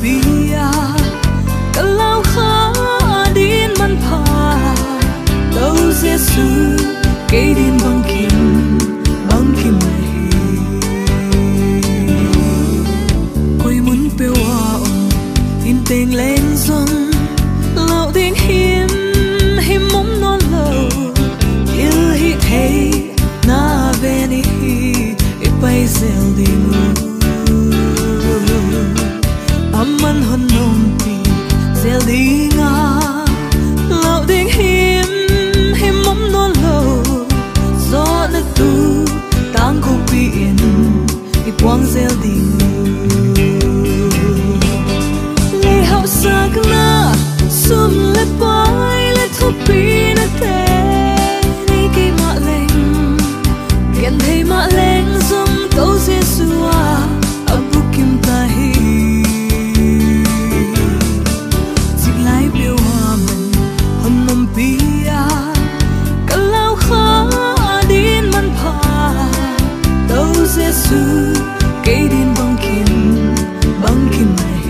pia kalau khadin man pa đâu Giêsu cây din bang kim bang kim mai quay muốn peo ao in tên lên rong lâu tiếng hiếm hiếm mong non lâu. Yêu hi thấy na về ni hi e xưa kể đến kim băng kim này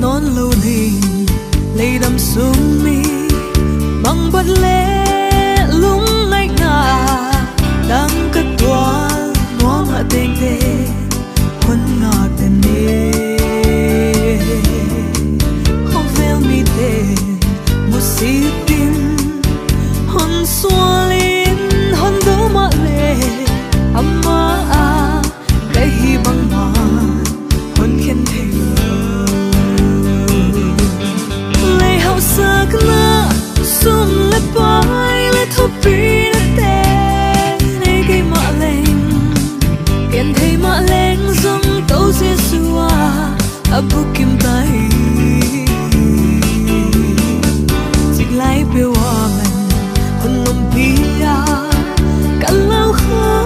nón lưu hình lấy đâm xuống mi bằng bật lẽ lúng abu kim tai chik lai pe wa man hun lum pia kan lau khoi